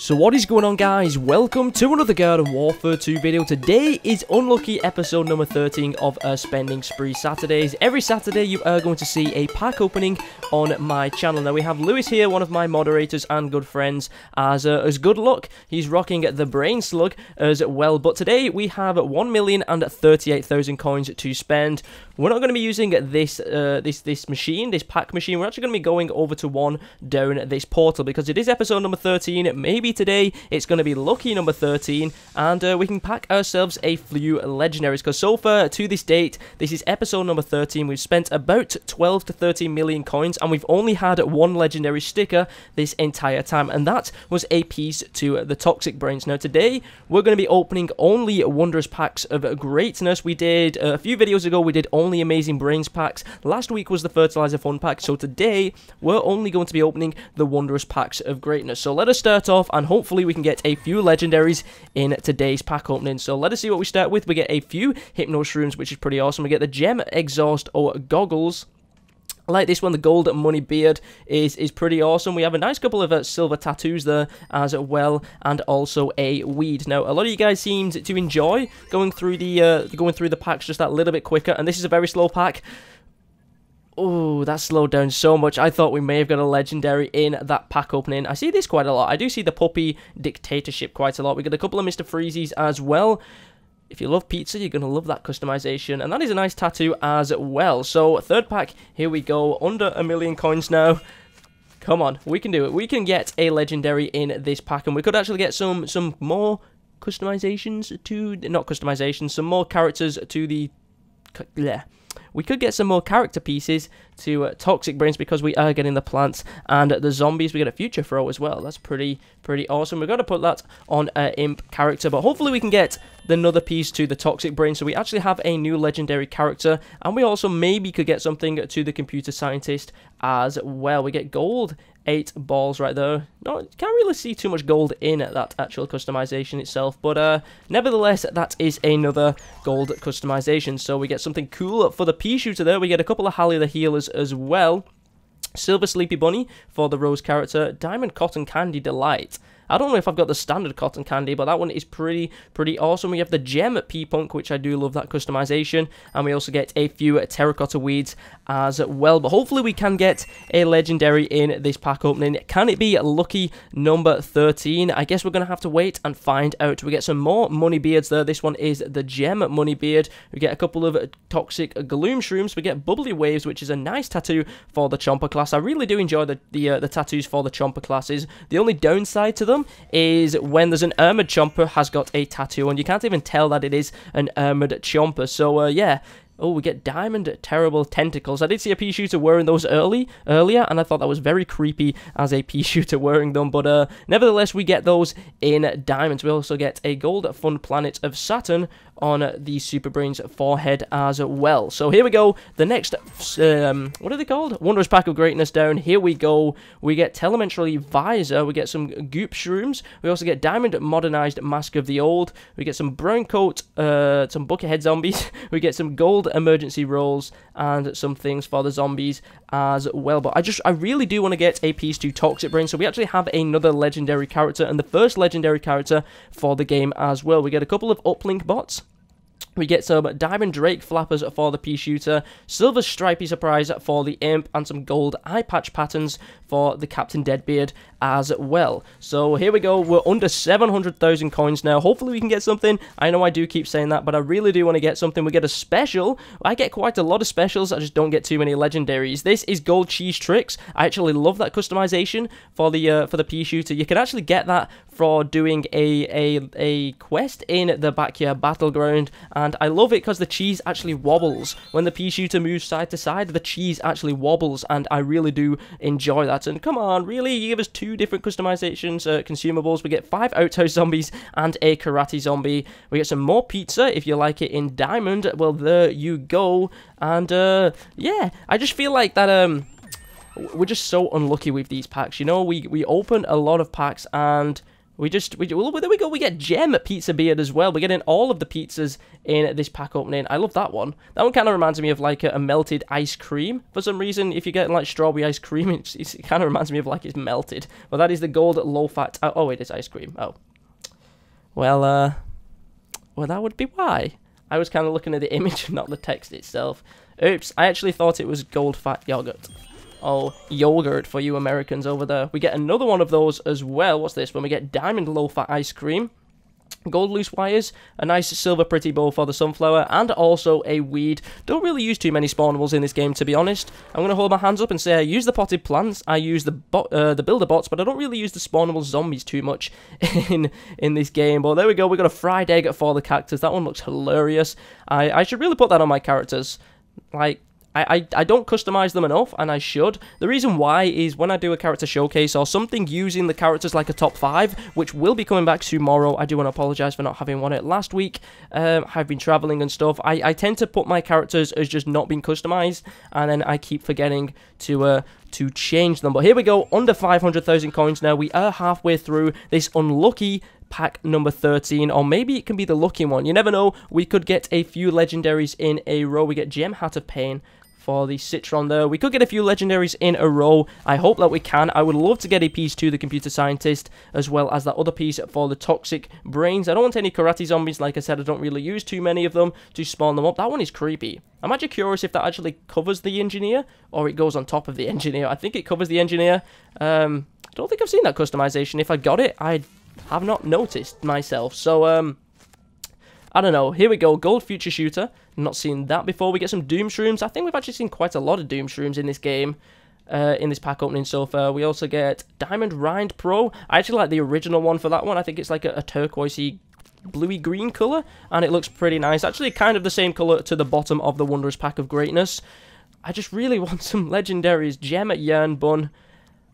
So what is going on guys, welcome to another Garden Warfare 2 video. Today is unlucky episode number 13 of uh, Spending Spree Saturdays. Every Saturday you are going to see a pack opening on my channel. Now we have Lewis here, one of my moderators and good friends, as, uh, as good luck. He's rocking the Brain Slug as well, but today we have 1,038,000 coins to spend. We're not going to be using this, uh, this, this machine, this pack machine. We're actually going to be going over to one down this portal because it is episode number 13. Maybe today. It's going to be lucky number 13 and uh, we can pack ourselves a few legendaries because so far to this date this is episode number 13 we've spent about 12 to 13 million coins and we've only had one legendary sticker this entire time and that was a piece to the Toxic Brainz. Now today we're going to be opening only wondrous packs of greatness. We did uh, a few videos ago we did only amazing brains packs. Last week was the fertilizer fun pack so today we're only going to be opening the wondrous packs of greatness. So let us start off and hopefully we can get a few legendaries in today's pack opening. So let us see what we start with. We get a few Hypno Shrooms, which is pretty awesome. We get the Gem Exhaust or Goggles. I like this one, the gold money beard is is pretty awesome. We have a nice couple of uh, silver tattoos there as well, and also a weed. Now, a lot of you guys seemed to enjoy going through the uh, going through the packs just that little bit quicker, and this is a very slow pack. Oh, that slowed down so much. I thought we may have got a legendary in that pack opening. I see this quite a lot. I do see the puppy dictatorship quite a lot. We got a couple of Mr. Freezies as well. If you love pizza, you're going to love that customization. And that is a nice tattoo as well. So, third pack, here we go. Under a million coins now. Come on, we can do it. We can get a legendary in this pack. And we could actually get some, some more customizations to... Not customizations, some more characters to the... Yeah we could get some more character pieces to uh, Toxic Brainz because we are getting the plants and the zombies. We get a Future Throw as well. That's pretty, pretty awesome. We've got to put that on an Imp character, but hopefully we can get another piece to the Toxic Brain. So we actually have a new legendary character, and we also maybe could get something to the Computer Scientist as well. We get gold eight balls right there. No, can't really see too much gold in that actual customization itself, but uh, nevertheless, that is another gold customization. So we get something cool for the pea shooter there. We get a couple of Hallie the Healers as well. Silver Sleepy Bunny for the Rose character. Diamond Cotton Candy Delight. I don't know if I've got the standard cotton candy, but that one is pretty, pretty awesome. We have the gem at P-Punk, which I do love that customization, and we also get a few terracotta weeds as well. But hopefully we can get a legendary in this pack opening. Can it be lucky number 13? I guess we're going to have to wait and find out. We get some more money beards there. This one is the gem money beard. We get a couple of toxic gloom shrooms. We get bubbly waves, which is a nice tattoo for the chomper class. I really do enjoy the the, uh, the tattoos for the chomper classes. The only downside to them is when there's an armored chomper has got a tattoo and you can't even tell that it is an armored chomper. So uh, yeah, Oh, we get diamond terrible tentacles. I did see a pea shooter wearing those early earlier, and I thought that was very creepy as a pea shooter wearing them. But uh, nevertheless, we get those in diamonds. We also get a gold fun planet of Saturn on the Super Brainz forehead as well. So here we go. The next, um, what are they called? Wondrous Pack of Greatness down. Here we go. We get Telementary Visor. We get some Goop Shrooms. We also get Diamond Modernized Mask of the Old. We get some Brown Coat, uh, some Buckethead Zombies. we get some Gold emergency rolls and some things for the zombies as well. But I just, I really do want to get a piece to Toxic Brain. So we actually have another legendary character and the first legendary character for the game as well. We get a couple of uplink bots. We get some Diamond Drake flappers for the Pea Shooter, Silver Stripey Surprise for the Imp, and some gold eye patch patterns for the Captain Deadbeard as well. So here we go, we're under 700,000 coins now. Hopefully we can get something. I know I do keep saying that, but I really do want to get something. We get a special. I get quite a lot of specials, I just don't get too many legendaries. This is Gold Cheese Tricks. I actually love that customization for the uh, for the Pea Shooter. You can actually get that for doing a, a, a quest in the backyard battleground and I love it because the cheese actually wobbles. When the pea shooter moves side to side, the cheese actually wobbles, and I really do enjoy that. And come on, really, you give us two different customizations, uh, consumables. We get five outhouse zombies and a karate zombie. We get some more pizza if you like it in diamond. Well, there you go. And uh, yeah, I just feel like that um we're just so unlucky with these packs. You know, we we open a lot of packs and We just, we, well, there we go, we get Gem Pizza Beard as well. We're getting all of the pizzas in this pack opening. I love that one. That one kind of reminds me of like a, a, melted ice cream. For some reason, if you're getting like strawberry ice cream, it's, it's, it kind of reminds me of like it's melted. But that is the gold low-fat, oh, oh, it is ice cream. Oh. Well, uh, well, that would be why. I was kind of looking at the image, not the text itself. Oops, I actually thought it was gold fat yogurt. Oh, yogurt for you Americans over there. We get another one of those as well. What's this? When we get diamond low-fat ice cream, gold loose wires, a nice silver pretty bow for the sunflower, and also a weed. Don't really use too many spawnables in this game, to be honest. I'm going to hold my hands up and say I use the potted plants, I use the uh, the builder bots, but I don't really use the spawnable zombies too much in in this game. But there we go, we got a fried egg for the cactus. That one looks hilarious. I, I should really put that on my characters. Like, I, I, I don't customize them enough, and I should. The reason why is when I do a character showcase or something using the characters like a top 5, which will be coming back tomorrow. I do want to apologize for not having one it last week. Um, I've been traveling and stuff. I, I tend to put my characters as just not being customized, and then I keep forgetting to uh, to change them. But here we go, under 500,000 coins now. We are halfway through this unlucky pack number 13, or maybe it can be the lucky one. You never know. We could get a few legendaries in a row. We get Gem Hat of Pain, for the Citron there. We could get a few legendaries in a row. I hope that we can. I would love to get a piece to the Computer Scientist, as well as that other piece for the Toxic Brainz. I don't want any Karate Zombies. Like I said, I don't really use too many of them to spawn them up. That one is creepy. I'm actually curious if that actually covers the Engineer, or it goes on top of the Engineer. I think it covers the Engineer. Um, I don't think I've seen that customization. If I got it, I have not noticed myself. So, um... I don't know. Here we go. Gold Future Shooter. Not seen that before. We get some Doom Shrooms. I think we've actually seen quite a lot of Doom Shrooms in this game. Uh, in this pack opening so far. We also get Diamond Rind Pro. I actually like the original one for that one. I think it's like a, a turquoisey bluey green colour and it looks pretty nice. Actually kind of the same colour to the bottom of the Wondrous Pack of Greatness. I just really want some legendaries. Gem at Yarn Bun.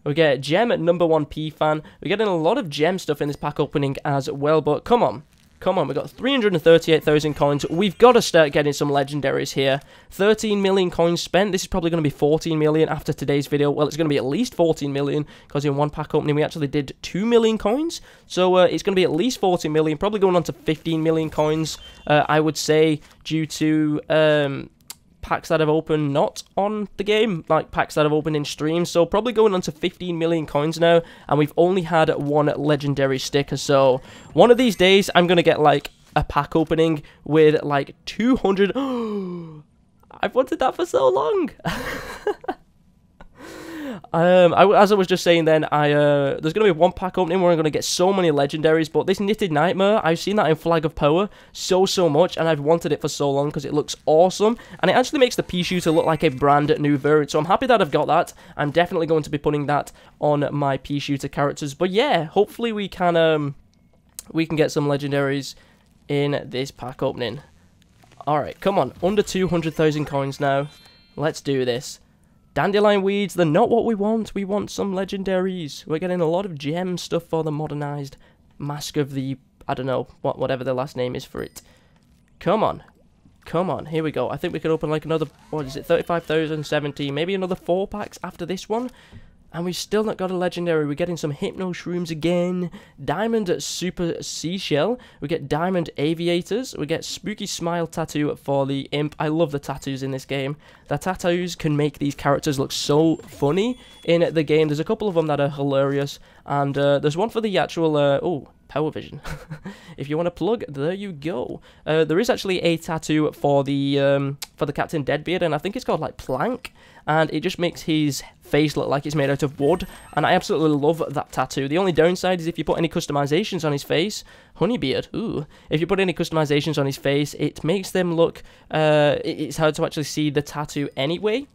We get Gem at number one P fan. We're getting a lot of gem stuff in this pack opening as well, but come on. Come on, we've got 338,000 coins. We've got to start getting some legendaries here. 13 million coins spent. This is probably going to be 14 million after today's video. Well, it's going to be at least 14 million because in one pack opening we actually did 2 million coins. So uh, it's going to be at least 14 million, probably going on to 15 million coins, uh, I would say, due to um, packs that have opened not on the game, like packs that have opened in streams. So probably going on to 15 million coins now, and we've only had one legendary sticker. So one of these days, I'm going to get like a pack opening with like 200... I've wanted that for so long! Um, I, as I was just saying then, I uh, there's going to be one pack opening where I'm going to get so many legendaries, but this Knitted Nightmare, I've seen that in Flag of Power so, so much, and I've wanted it for so long because it looks awesome, and it actually makes the pea shooter look like a brand new variant, so I'm happy that I've got that. I'm definitely going to be putting that on my pea shooter characters, but yeah, hopefully we can, um, we can get some legendaries in this pack opening. Alright, come on, under 200,000 coins now. Let's do this. Dandelion weeds, they're not what we want. We want some legendaries. We're getting a lot of gem stuff for the modernized Mask of the... I don't know, what whatever the last name is for it. Come on. Come on, here we go. I think we can open like another, what is it, 35,070, maybe another four packs after this one. And we've still not got a legendary. We're getting some Hypno Shrooms again. Diamond Super Seashell. We get Diamond Aviators. We get Spooky Smile Tattoo for the Imp. I love the tattoos in this game. The tattoos can make these characters look so funny in the game. There's a couple of them that are hilarious. And uh, there's one for the actual... Uh, oh, Power Vision. if you want to plug, there you go. Uh, there is actually a tattoo for the um, for the Captain Deadbeard, and I think it's called like Plank, and it just makes his face look like it's made out of wood, and I absolutely love that tattoo. The only downside is if you put any customizations on his face, Honeybeard, ooh, if you put any customizations on his face, it makes them look, uh, it's hard to actually see the tattoo anyway,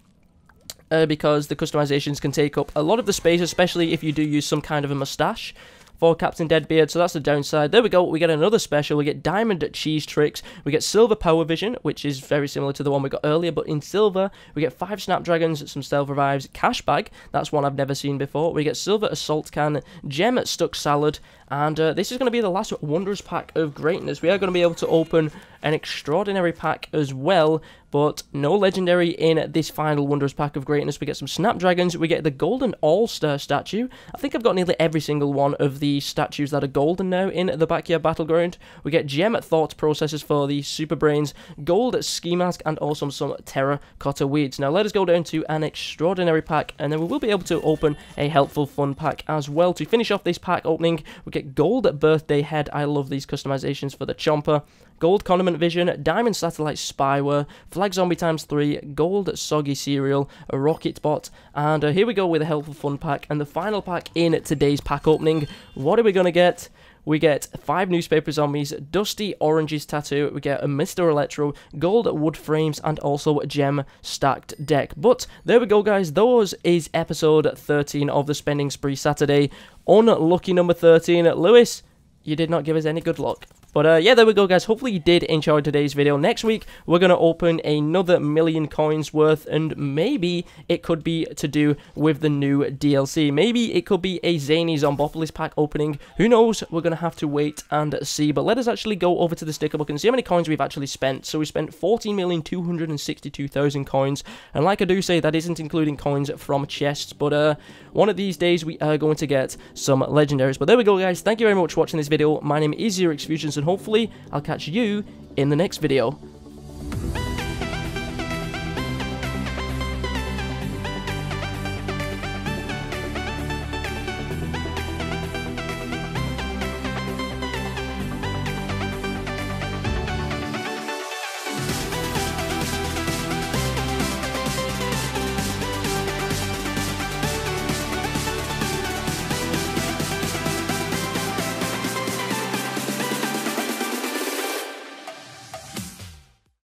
uh, because the customizations can take up a lot of the space, especially if you do use some kind of a mustache for Captain Deadbeard, so that's the downside. There we go, we get another special, we get Diamond Cheese Tricks, we get Silver Power Vision, which is very similar to the one we got earlier, but in Silver, we get 5 Snapdragons, some Stealth Revives, Cash Bag, that's one I've never seen before, we get Silver Assault Can, Gem at Stuck Salad, and uh, this is going to be the last Wondrous Pack of Greatness. We are going to be able to open an extraordinary pack as well, but no legendary in this final Wondrous Pack of Greatness. We get some Snapdragons, we get the Golden All-Star statue. I think I've got nearly every single one of the statues that are golden now in the Backyard Battleground. We get Gem Thought Processors for the Super Brainz, Gold Ski Mask, and also some Terracotta Weeds. Now let us go down to an Extraordinary pack, and then we will be able to open a Helpful Fun pack as well. To finish off this pack opening, we get Gold Birthday Head. I love these customizations for the Chomper. Gold Condiment Vision, Diamond Satellite Spyware, Flag Zombie times 3, Gold Soggy Cereal, a Rocket Bot, and uh, here we go with a Helpful Fun pack, and the final pack in today's pack opening. What are we going to get? We get five newspaper zombies, Dusty Orange's tattoo, we get a Mr. Electro, gold wood frames, and also a gem stacked deck. But there we go, guys. Those is episode 13 of the Spending Spree Saturday. Unlucky number 13. Lewis, you did not give us any good luck. But uh, yeah, there we go, guys. Hopefully you did enjoy today's video. Next week, we're going to open another million coins worth, and maybe it could be to do with the new DLC. Maybe it could be a Zany Zombopolis pack opening. Who knows? We're going to have to wait and see. But let us actually go over to the sticker book and see how many coins we've actually spent. So we spent 14,262,000 coins. And like I do say, that isn't including coins from chests. But uh, one of these days, we are going to get some legendaries. But there we go, guys. Thank you very much for watching this video. My name is Zero Fusions and hopefully I'll catch you in the next video.